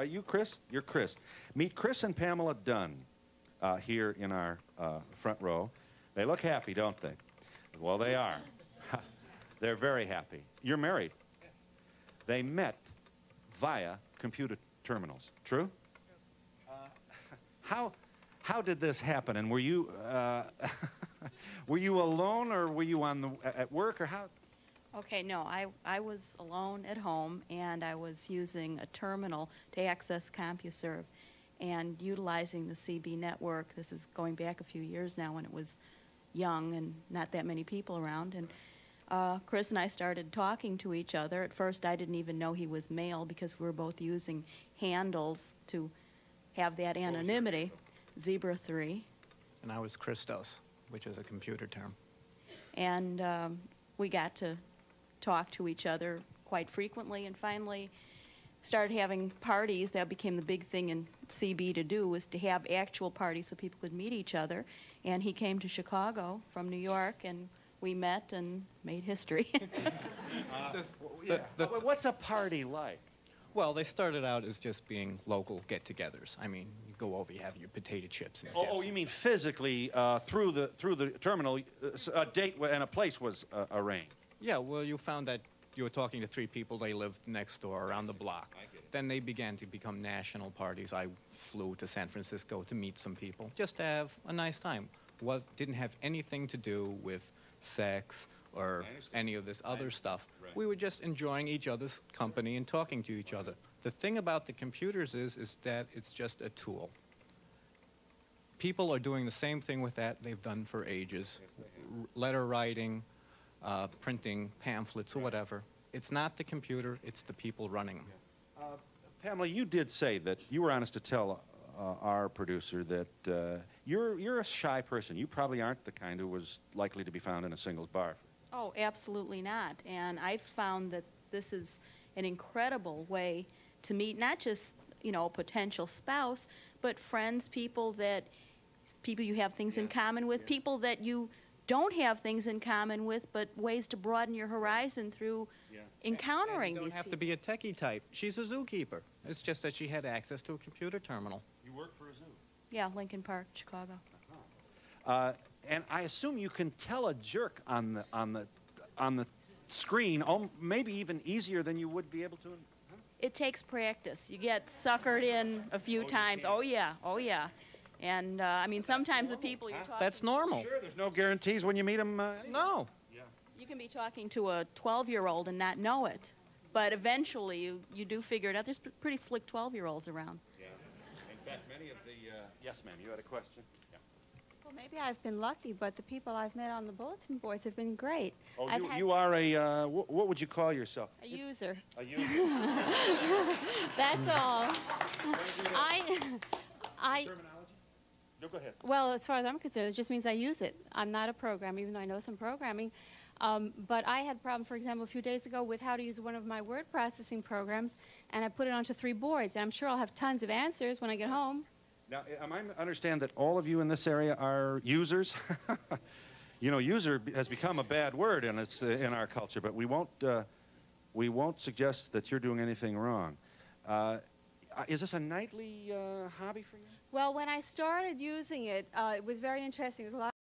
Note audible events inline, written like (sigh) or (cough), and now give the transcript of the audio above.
are you Chris? You're Chris. Meet Chris and Pamela Dunn uh, here in our uh, front row. They look happy, don't they? Well, they are. (laughs) They're very happy. You're married. Yes. They met via computer terminals. True? Uh, (laughs) how, how did this happen? And were you, uh, (laughs) were you alone or were you on the, at work or how? Okay, no, I, I was alone at home and I was using a terminal to access CompuServe and utilizing the CB network. This is going back a few years now when it was young and not that many people around. And uh, Chris and I started talking to each other. At first, I didn't even know he was male because we were both using handles to have that anonymity. Zebra 3. And I was Christos, which is a computer term. And um, we got to talk to each other quite frequently and finally started having parties. That became the big thing in CB to do was to have actual parties so people could meet each other. And he came to Chicago from New York and we met and made history. (laughs) uh, yeah. the, the, What's a party like? Well, they started out as just being local get-togethers. I mean, you go over, you have your potato chips. And oh, oh, you mean physically uh, through the through the terminal, uh, a date and a place was uh, arranged. Yeah, well, you found that you were talking to three people. They lived next door around the block. Then they began to become national parties. I flew to San Francisco to meet some people, just to have a nice time. Was didn't have anything to do with sex or any of this other stuff. Right. We were just enjoying each other's company and talking to each other. The thing about the computers is, is that it's just a tool. People are doing the same thing with that they've done for ages. Yes, letter writing, uh, printing pamphlets or whatever. It's not the computer, it's the people running them. Uh, Pamela, you did say that you were honest to tell uh, our producer that uh, you're, you're a shy person. You probably aren't the kind who was likely to be found in a singles bar. Oh, absolutely not. And I found that this is an incredible way to meet not just, you know, a potential spouse, but friends, people that people you have things yeah. in common with, yeah. people that you don't have things in common with, but ways to broaden your horizon through yeah. encountering and you don't have people. to be a techie type. She's a zookeeper. It's just that she had access to a computer terminal. You work for a zoo? Yeah, Lincoln Park, Chicago. Uh, and I assume you can tell a jerk on the on the on the screen, maybe even easier than you would be able to. Huh? It takes practice. You get suckered in a few oh, times. Oh yeah, oh yeah. And uh, I mean, sometimes the people you're talking That's normal. Sure, there's no guarantees when you meet them. Uh, no. Yeah. You can be talking to a 12-year-old and not know it. But eventually, you, you do figure it out. There's pretty slick 12-year-olds around. Yeah. In fact, many of the... Uh, yes, ma'am, you had a question? Yeah. Well, maybe I've been lucky, but the people I've met on the bulletin boards have been great. Oh, you, you are a... Uh, wh what would you call yourself? A user. A user. (laughs) That's all. I... I... No, go ahead. Well, as far as I'm concerned, it just means I use it. I'm not a programmer, even though I know some programming. Um, but I had a problem, for example, a few days ago with how to use one of my word processing programs, and I put it onto three boards. And I'm sure I'll have tons of answers when I get home. Now, am I understand that all of you in this area are users? (laughs) you know, user has become a bad word in, its, uh, in our culture, but we won't, uh, we won't suggest that you're doing anything wrong. Uh, is this a nightly uh, hobby for you? Well, when I started using it, uh, it was very interesting. There was a